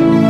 Bye.